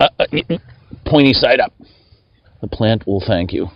Uh, uh, pointy side up. The plant will thank you.